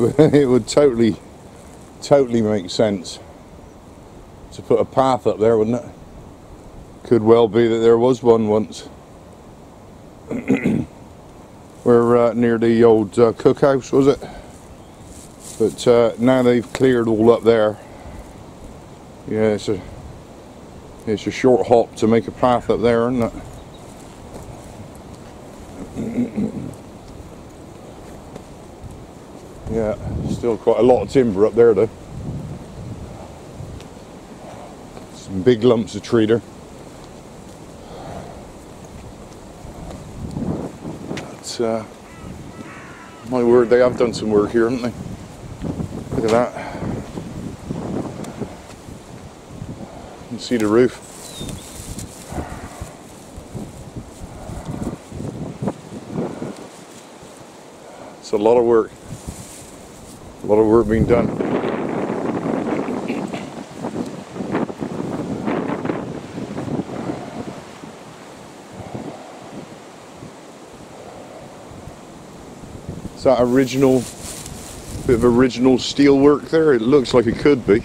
it would, totally, totally make sense to put a path up there, wouldn't it? Could well be that there was one once. We're uh, near the old uh, cookhouse, was it? But uh, now they've cleared all up there. Yeah, it's a it's a short hop to make a path up there, isn't it? Yeah, still quite a lot of timber up there though. Some big lumps of treater. But, uh, my word, they have done some work here, haven't they? Look at that. You can see the roof. It's a lot of work. Lot of work being done. Is that original, bit of original steel work there? It looks like it could be.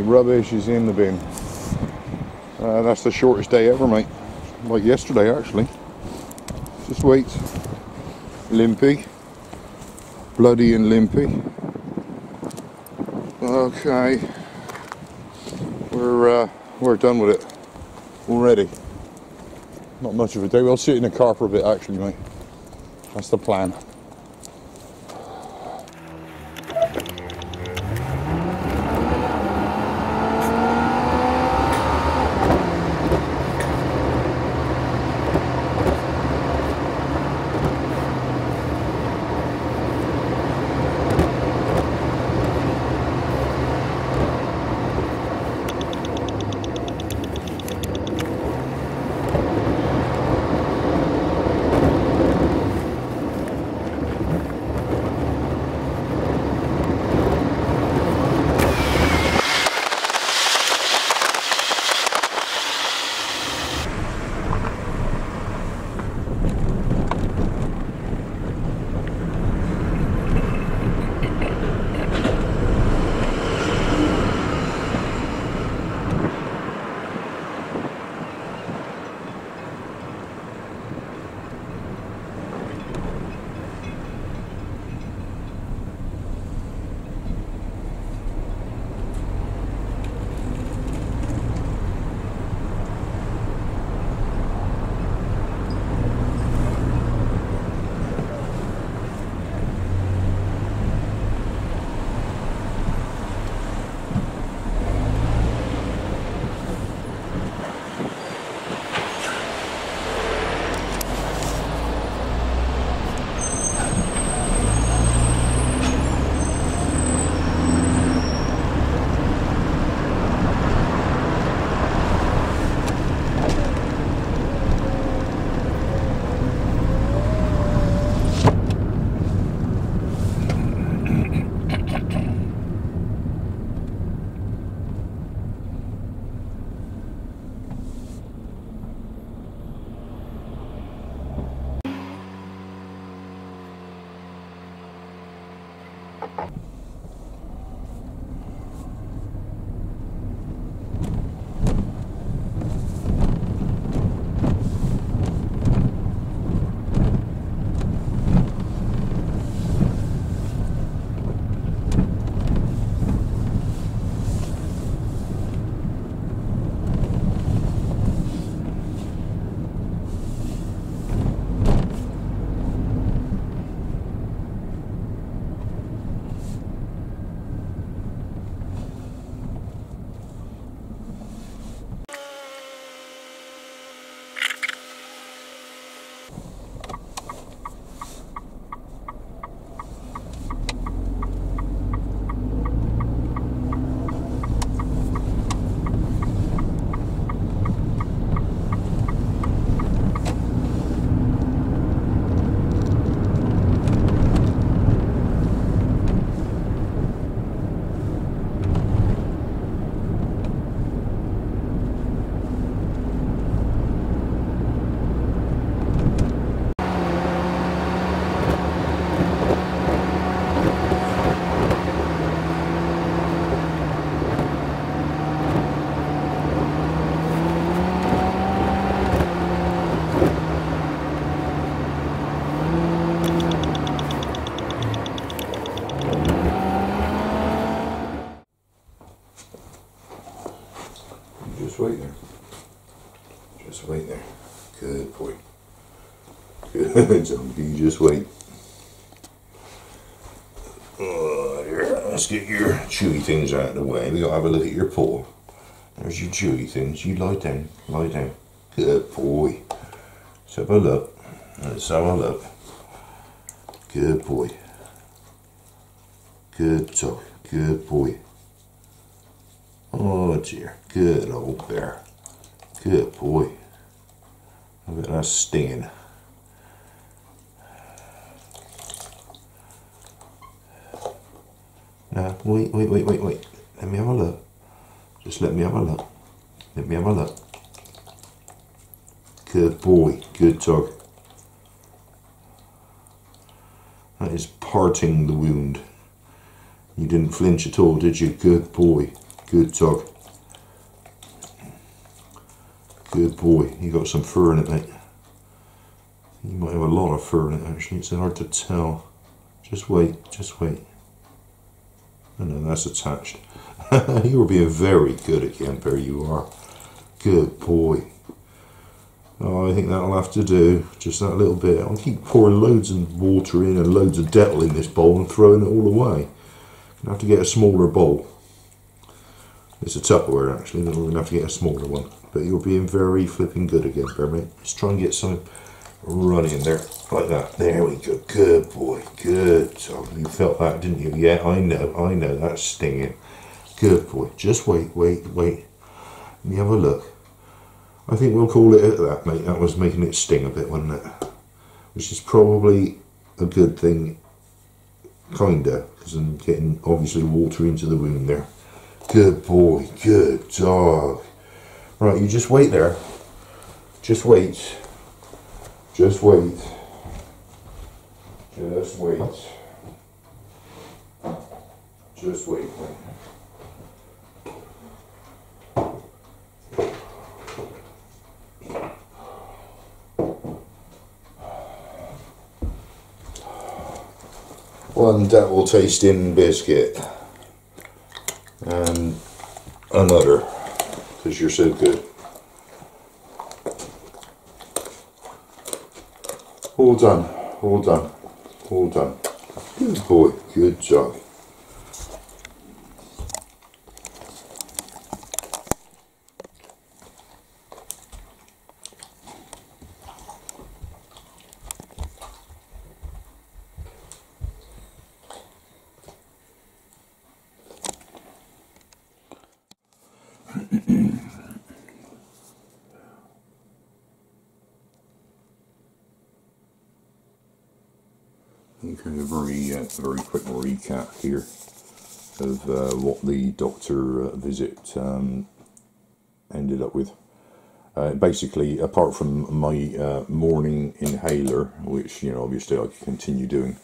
Rubbish is in the bin. Uh, that's the shortest day ever, mate. Like yesterday, actually. Just wait. Limpy. Bloody and limpy. Okay. We're uh, we're done with it already. Not much of a day. We'll sit in the car for a bit, actually, mate. That's the plan. Just wait there. Just wait there. Good boy. Good, you just wait. Oh, here, let's get your chewy things out of the way. We gotta have a look at your paw. There's your chewy things. You lie down, lie down. Good boy. Let's have a look. Let's have a look. Good boy. Good dog. Good boy. Oh dear. Good old bear. Good boy. Look at that stinging. Now, wait, wait, wait, wait, wait. Let me have a look. Just let me have a look. Let me have a look. Good boy. Good dog. That is parting the wound. You didn't flinch at all, did you? Good boy. Good dog. Good boy. You got some fur in it, mate. You might have a lot of fur in it, actually. It's hard to tell. Just wait. Just wait. Oh, no, that's attached. you were being very good again, Bear. You are. Good boy. Oh, I think that'll have to do. Just that little bit. I'll keep pouring loads of water in and loads of Dettol in this bowl and throwing it all away. i have to get a smaller bowl. It's a Tupperware actually, we're going to have to get a smaller one. But you're being very flipping good again, Bear mate. Let's try and get some running in there. Like that. There we go. Good boy. Good. So you felt that, didn't you? Yeah, I know. I know. That's stinging. Good boy. Just wait, wait, wait. Let me have a look. I think we'll call it at that, mate. That was making it sting a bit, wasn't it? Which is probably a good thing, kinda, because I'm getting obviously water into the wound there. Good boy, good dog. Right, you just wait there. Just wait. Just wait. Just wait. Just wait. one Dettol tasting biscuit and another because you're so good. All done, all done, all done. Good boy, good job. Okay, a very, uh, very quick recap here of uh, what the doctor uh, visit um, ended up with. Uh, basically, apart from my uh, morning inhaler, which you know obviously I continue doing,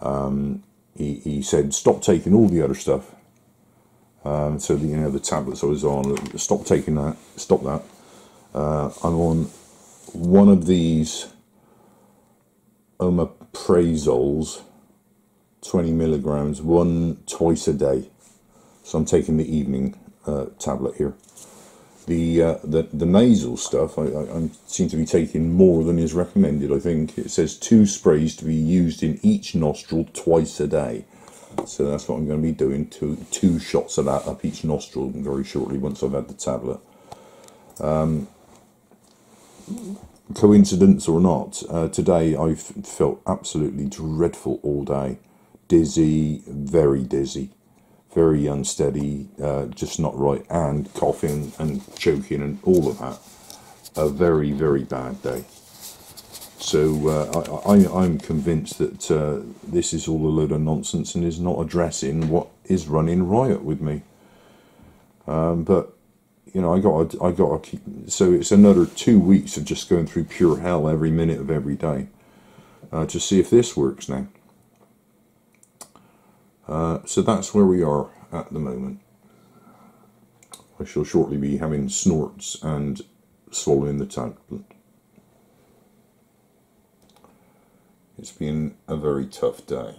um, he, he said stop taking all the other stuff. Um, so the, you know the tablets I was on, stop taking that, stop that. Uh, I'm on one of these omeprazoles, 20 milligrams, one twice a day. So I'm taking the evening uh, tablet here. The, uh, the the nasal stuff, I, I, I, seem to be taking more than is recommended. I think it says two sprays to be used in each nostril twice a day. So that's what I'm going to be doing. Two two shots of that up each nostril very shortly once I've had the tablet. Um, coincidence or not, uh, today I've felt absolutely dreadful all day. Dizzy, very dizzy, very unsteady, uh, just not right, and coughing and choking and all of that. A very, very bad day. So uh, I, am convinced that uh, this is all a load of nonsense and is not addressing what is running riot with me. Um, but you know, I got I got to keep. So it's another two weeks of just going through pure hell every minute of every day uh, to see if this works now. Uh, so that's where we are at the moment. I shall shortly be having snorts and swallowing the tablet. It's been a very tough day.